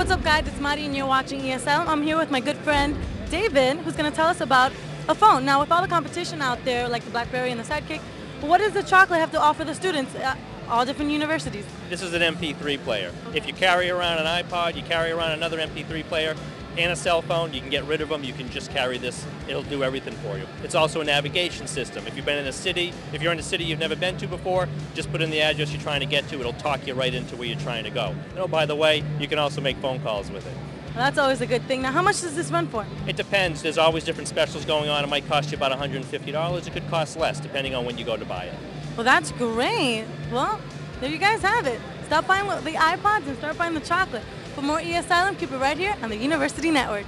what's up, guys? It's Mari, and you're watching E-Asylum. I'm here with my good friend David, who's going to tell us about a phone. Now, with all the competition out there, like the BlackBerry and the Sidekick, what does the chocolate have to offer the students? at all different universities. This is an MP3 player. If you carry around an iPod, you carry around another MP3 player, and a cell phone, you can get rid of them. You can just carry this. It'll do everything for you. It's also a navigation system. If you've been in a city, if you're in a city you've never been to before, just put in the address you're trying to get to. It'll talk you right into where you're trying to go. And oh, by the way, you can also make phone calls with it. Well, that's always a good thing. Now, how much does this run for? It depends. There's always different specials going on. It might cost you about $150. It could cost less, depending on when you go to buy it. Well, that's great. Well, there you guys have it. Stop buying the iPods and start buying the chocolate. For more E-Asylum, keep it right here on the University Network.